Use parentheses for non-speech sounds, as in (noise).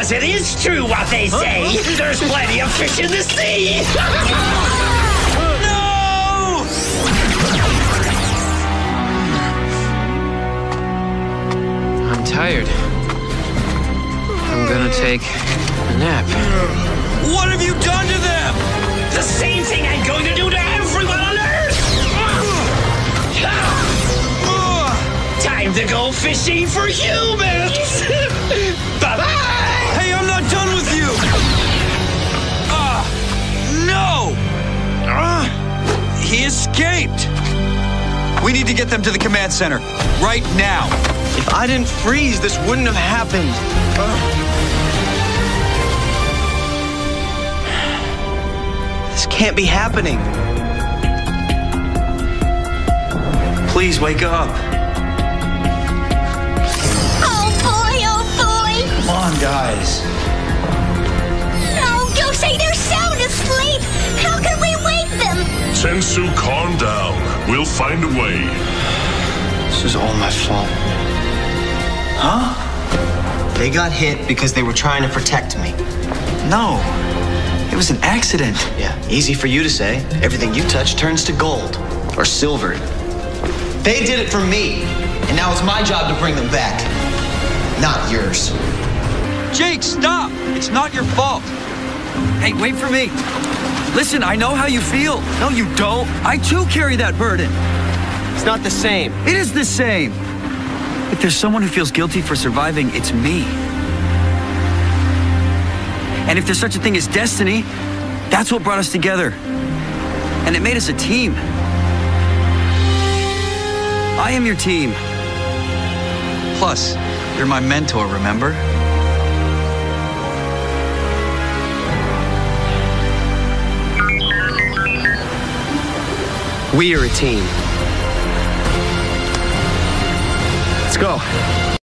Yes, it is true what they say. There's plenty of fish in the sea. No! I'm tired. I'm gonna take a nap. What have you done to them? The same thing I'm going to do to everyone on Earth. Time to go fishing for humans. (laughs) bye bye. Hey, I'm not done with you! Ah! no! Ah! he escaped! We need to get them to the command center. Right now. If I didn't freeze, this wouldn't have happened. (sighs) This can't be happening. Please wake up. Sensu, calm down. We'll find a way. This is all my fault. Huh? They got hit because they were trying to protect me. No. It was an accident. Yeah, easy for you to say. Everything you touch turns to gold or silver. They did it for me, and now it's my job to bring them back. Not yours. Jake, stop! It's not your fault. Hey, wait for me. Listen, I know how you feel. No, you don't. I too carry that burden. It's not the same. It is the same. If there's someone who feels guilty for surviving, it's me. And if there's such a thing as destiny, that's what brought us together. And it made us a team. I am your team. Plus, you're my mentor, remember? We are a team. Let's go.